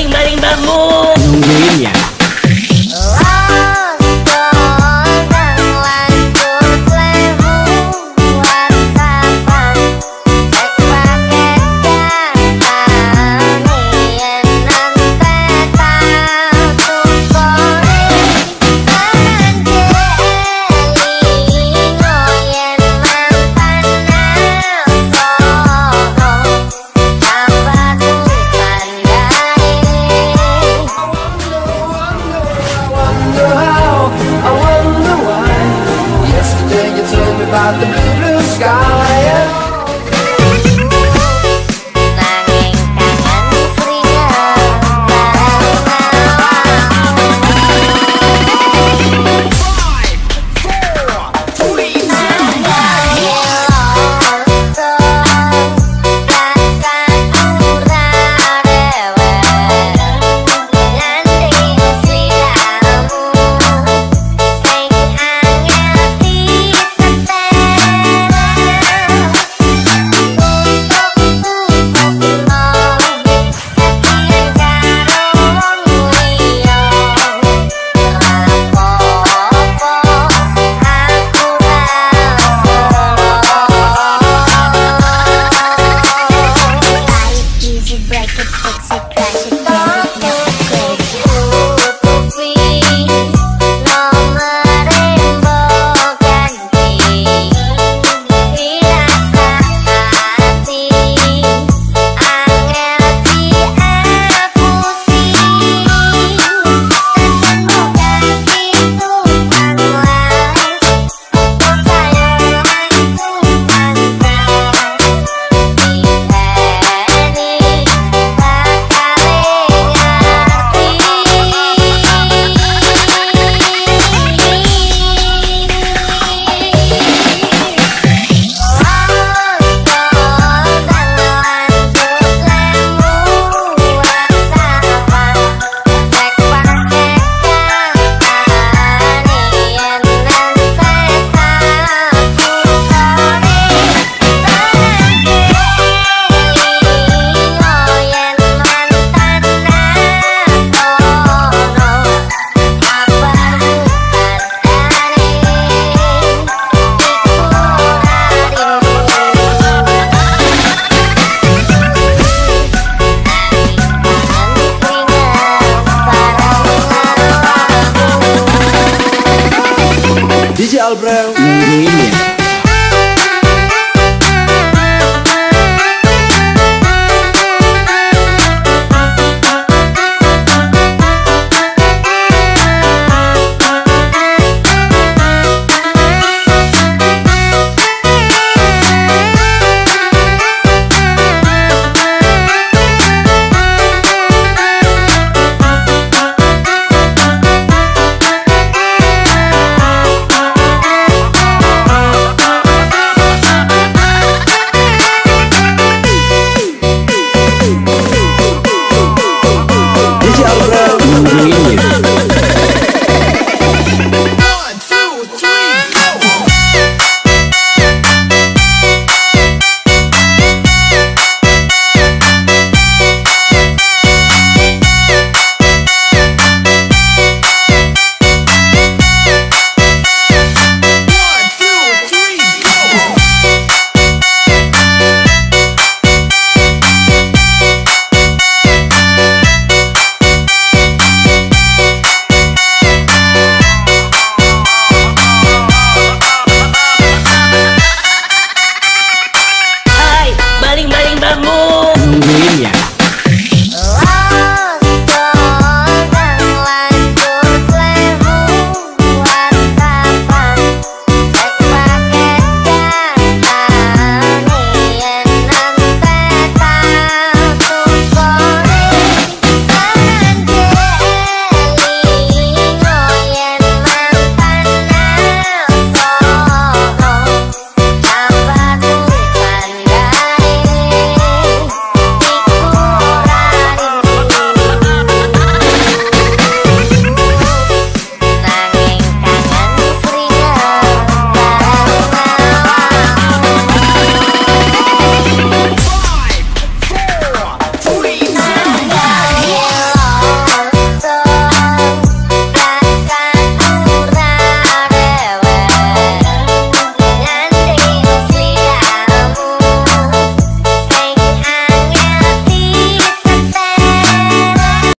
maling-maling bangun about the blue, blue sky. DJ Albrel nungguin. Ya?